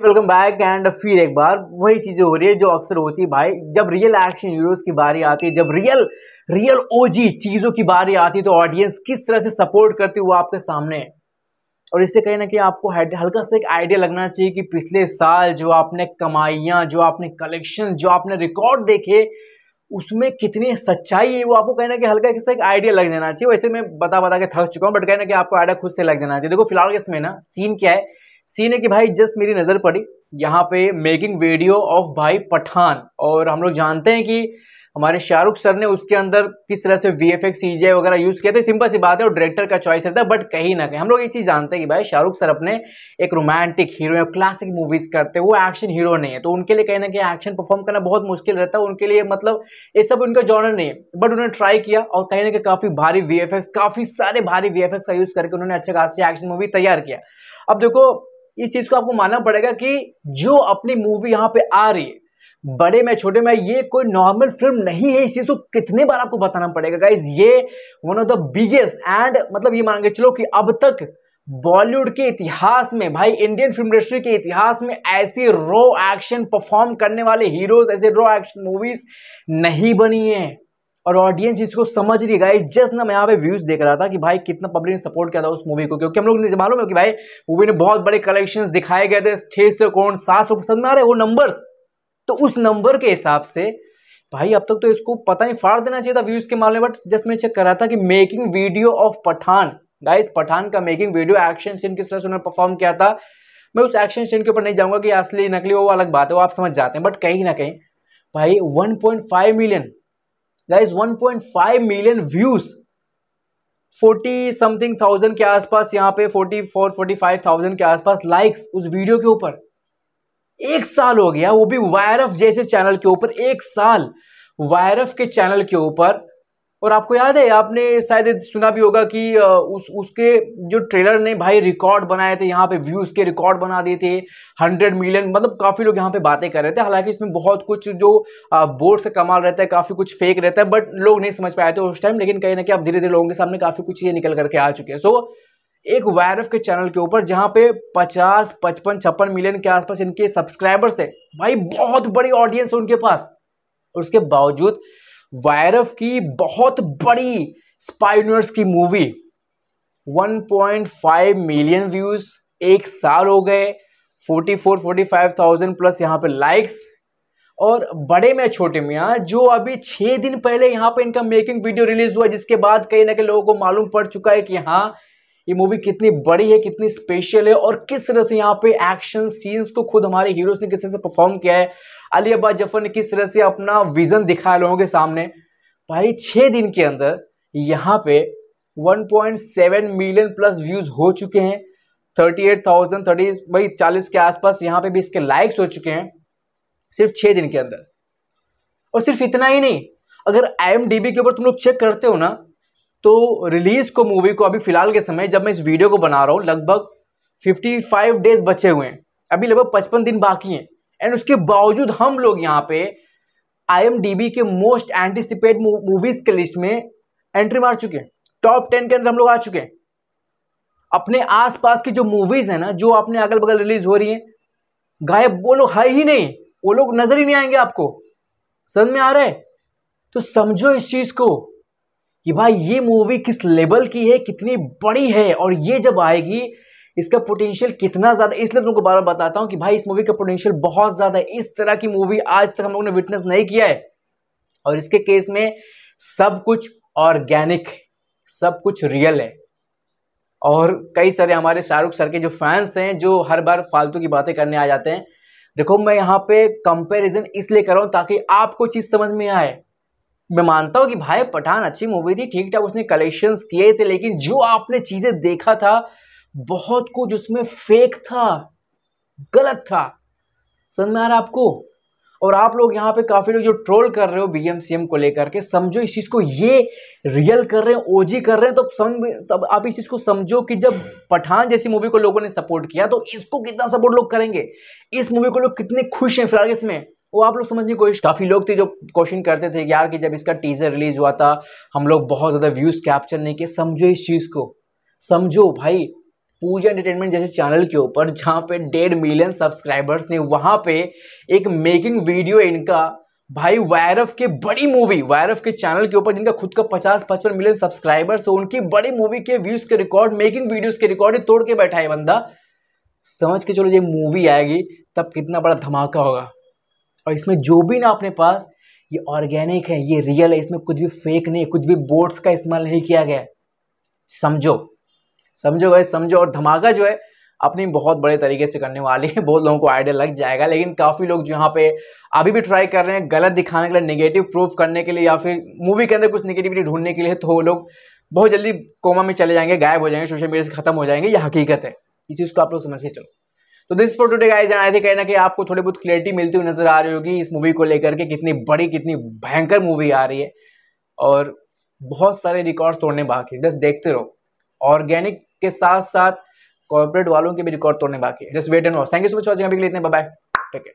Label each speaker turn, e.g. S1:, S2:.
S1: Welcome back and फिर एक बार वही चीज़ें हो रही है जो अक्सर होती है भाई। जब रियल एक्शन हीरोज की बारी आती है, जब रियल रियल ओजी चीज़ों की बारी आती है तो ऑडियंस किस तरह से सपोर्ट करती है वो आपके सामने और इससे कहीं ना कहीं आपको हल्का सा एक आइडिया लगना चाहिए कि पिछले साल जो आपने कमाइयाँ, जो आपने कलेक्शन जो आपने रिकॉर्ड देखे, उसमें कितनी सच्चाई है वो आपको कहना कि हल्का सा एक आइडिया लग जाना चाहिए। वैसे मैं बता बता के थक चुका हूँ बट कहना कि आपको आइडिया खुद से लग जाना चाहिए। देखो, फ़िलहाल इसमें ना सीन क्या है? सीन है कि भाई जस्ट मेरी नज़र पड़ी। यहाँ पे मेकिंग वीडियो ऑफ़ भाई पठान। और हम लोग जानते हैं कि हमारे शाहरुख सर ने उसके अंदर किस तरह से वी एफ़ एक्स वगैरह यूज़ किया था। सिंपल सी बात है और डायरेक्टर का चॉइस रहता है बट कहीं ना कहीं हम लोग ये चीज़ जानते हैं कि भाई शाहरुख सर अपने एक रोमांटिक हीरो या क्लासिक मूवीज़ करते हैं। वो एक्शन हीरो नहीं है तो उनके लिए कहीं ना कहीं एक्शन परफॉर्म करना बहुत मुश्किल रहता है। उनके लिए मतलब ये सब उनका जॉनर नहीं है बट उन्होंने ट्राई किया और कहीं ना कहीं काफ़ी भारी वीएफएक्स काफ़ी सारे भारी वीएफएक्स का यूज़ करके उन्होंने अच्छे खासी एक्शन मूवी तैयार किया। अब देखो इस चीज़ को आपको मानना पड़ेगा कि जो अपनी मूवी यहाँ पे आ रही है, बड़े में, छोटे में, ये कोई नॉर्मल फ़िल्म नहीं है, इस चीज़ को कितने बार आपको बताना पड़ेगा। गाइज़ ये one of the biggest and मतलब ये मान के चलो कि अब तक बॉलीवुड के इतिहास में, भाई इंडियन फ़िल्म इंडस्ट्री के इतिहास में ऐसी रो एक्शन परफॉर्म करने वाले हीरोज ऐसे रो एक्शन मूवीज़ नहीं बनी है। और ऑडियंस इसको समझ रही गाइस जस्ट ना मैं यहाँ पे व्यूज़ देख रहा था कि भाई कितना पब्लिक ने सपोर्ट किया था उस मूवी को, क्योंकि हम लोग ने मालूम है कि भाई मूवी ने बहुत बड़े कलेक्शन दिखाए गए थे. छह सौ करोड़, सात सौ पसंद में आ रहे वो नंबर्स तो उस नंबर के हिसाब से भाई अब तक तो इसको पता नहीं, फाड़ देना चाहिए था व्यूज़ के मामले बट जस्ट मैं चेक कर रहा था कि making video of Pathaan guys Pathaan का मेकिंग वीडियो एक्शन सीन किस तरह से उन्होंने परफॉर्म किया था? मैं उस एक्शन सीन के ऊपर नहीं जाऊँगा कि असली नकली वो अलग बात है, वो आप समझ जाते हैं बट कहीं ना कहीं भाई 1.5 million guys 1.5 million views 40 something thousand के आसपास यहाँ पे 44 45 थाउज़ेंड के आसपास लाइक्स उस वीडियो के ऊपर। एक साल हो गया, वो भी वायरफ जैसे चैनल के ऊपर, एक साल। वायरफ के चैनल के ऊपर और आपको याद है आपने शायद सुना भी होगा कि उस उसके जो ट्रेलर ने भाई रिकॉर्ड बनाए थे यहाँ पे व्यूज़ के रिकॉर्ड बना दिए थे हंड्रेड मिलियन मतलब काफ़ी लोग यहाँ पे बातें कर रहे थे। हालाँकि इसमें बहुत कुछ जो बोर्ड से कमाल रहता है काफ़ी कुछ फेक रहता है बट लोग नहीं समझ पाए थे उस टाइम लेकिन कहीं ना कहीं अब धीरे धीरे लोगों के सामने काफ़ी कुछ चीज़ें निकल करके आ चुके हैं। सो एक वायरफ के चैनल के ऊपर जहाँ पे 50, 55, छप्पन मिलियन के आसपास इनके सब्सक्राइबर्स है भाई बहुत बड़ी ऑडियंस है उनके पास। और उसके बावजूद वायरफ की बहुत बड़ी स्पाइनर्स की मूवी 1.5 मिलियन व्यूज़ एक साल हो गए। 44 45,000 प्लस यहाँ पे लाइक्स और बड़े में छोटे में यहाँ जो अभी छः दिन पहले यहाँ पे इनका मेकिंग वीडियो रिलीज़ हुआ जिसके बाद कहीं ना कहीं लोगों को मालूम पड़ चुका है कि हाँ ये मूवी कितनी बड़ी है कितनी स्पेशल है और किस तरह से यहाँ पे एक्शन सीन्स को खुद हमारे हीरोज ने किस तरह से परफॉर्म किया है। अली अब्बास ज़फ़र ने किस तरह से अपना विजन दिखाया लोगों के सामने। भाई छह दिन के अंदर यहाँ पे 1.7 मिलियन प्लस व्यूज़ हो चुके हैं। 38,000 30 भाई 40 के आसपास यहाँ पे भी इसके लाइक्स हो चुके हैं सिर्फ़ छह दिन के अंदर। और सिर्फ़ इतना ही नहीं अगर आईएमडीबी के ऊपर तुम लोग चेक करते हो ना तो रिलीज़ को मूवी को अभी फ़िलहाल के समय जब मैं इस वीडियो को बना रहा हूँ, लगभग 55 डेज़ बचे हुए हैं। अभी लगभग 55 दिन बाकी हैं। एंड उसके बावजूद हम लोग यहाँ पे आईएमडीबी के मोस्ट एंटिसिपेट मूवीज़ के लिस्ट में एंट्री मार चुके हैं। टॉप टेन के अंदर हम लोग आ चुके हैं। अपने आसपास की जो मूवीज़ है ना, जो अपने अगल बगल रिलीज़ हो रही है, गायब वो लोग है ही नहीं। वो लोग नज़र ही नहीं आएँगे आपको। समझ में आ रहा है? तो समझो इस चीज़ को। कि भाई ये मूवी किस लेवल की है, कितनी बड़ी है और ये जब आएगी, इसका पोटेंशियल कितना ज़्यादा, इसलिए तुमको बार बार बताता हूँ कि भाई इस मूवी का पोटेंशियल बहुत ज़्यादा है। इस तरह की मूवी आज तक हम लोगों ने विटनेस नहीं किया है। और इसके केस में सब कुछ ऑर्गेनिक सब कुछ रियल है। और कई सारे हमारे शाहरुख सर के जो फैंस हैं, जो हर बार फालतू की बातें करने आ जाते हैं, देखो मैं यहाँ पे कंपैरिजन इसलिए कर रहा हूँ ताकि आपको चीज़ समझ में आए। मैं मानता हूँ कि भाई पठान अच्छी मूवी थी, ठीक ठाक उसने कलेक्शन किए थे, लेकिन जो आपने चीज़ें देखा था, बहुत कुछ उसमें फेक था, गलत था। समझ में आ रहा आपको? और आप लोग यहाँ पे काफ़ी लोग जो ट्रोल कर रहे हो बीएमसीएम को लेकर के, समझो इस चीज़ को, ये रियल कर रहे हैं ओजी कर रहे हैं तो समझ तब आप इस चीज़ को समझो कि जब पठान जैसी मूवी को लोगों ने सपोर्ट किया तो इसको कितना सपोर्ट लोग करेंगे? इस मूवी को लोग कितने खुश हैं फ़िलहाल इसमें? वो आप लोग समझने की कोशिश, काफ़ी लोग थे जो क्वेश्चन करते थे यार कि जब इसका टीजर रिलीज़ हुआ था, हम लोग बहुत ज़्यादा व्यूज़ कैप्चर नहीं किए। समझो इस चीज़ को। समझो भाई, पूजा एंटरटेनमेंट जैसे चैनल के ऊपर जहाँ पे डेढ़ मिलियन सब्सक्राइबर्स ने, वहाँ पे एक मेकिंग वीडियो इनका, भाई वायरफ के बड़ी मूवी वायरफ के चैनल के ऊपर जिनका खुद का पचास पचपन मिलियन सब्सक्राइबर्स हो, उनकी बड़ी मूवी के व्यूज़ के रिकॉर्ड मेकिंग वीडियोस के रिकॉर्ड तोड़ के बैठा है बंदा। समझ के चलो ये मूवी आएगी, तब कितना बड़ा धमाका होगा। और इसमें जो भी ना अपने पास, ये ऑर्गेनिक है, ये रियल है, इसमें कुछ भी फेक नहीं कुछ भी बोट्स का इस्तेमाल नहीं किया गया समझो समझो गए समझो और धमाका जो है, अपनी बहुत बड़े तरीके से करने वाली है। बहुत लोगों को आइडिया लग जाएगा, लेकिन काफ़ी लोग जो यहाँ पे अभी भी ट्राई कर रहे हैं गलत दिखाने के लिए नेगेटिव प्रूफ करने के लिए या फिर मूवी के अंदर कुछ नेगेटिविटी ढूँढने के लिए तो वो लोग बहुत जल्दी कोमा में चले जाएँगे, गायब हो जाएँगे सोशल मीडिया से खत्म हो जाएँगे, ये हकीकत है। इस चीज़ को आप लोग समझ के चलो। तो this for today guys and I think कहना कि आपको थोड़ी बहुत क्लियरिटी मिलती हुई नज़र आ रही होगी इस मूवी को लेकर के, कितनी बड़ी, कितनी भयंकर मूवी आ रही है। और बहुत सारे रिकॉर्ड तोड़ने बाकी जस्ट देखते रहो। ऑर्गेनिक के साथ साथ कॉर्पोरेट वालों के भी रिकॉर्ड तोड़ने बाकी है। Just wait and watch thank you so much watching अभी के लिए इतने बाय टेक केयर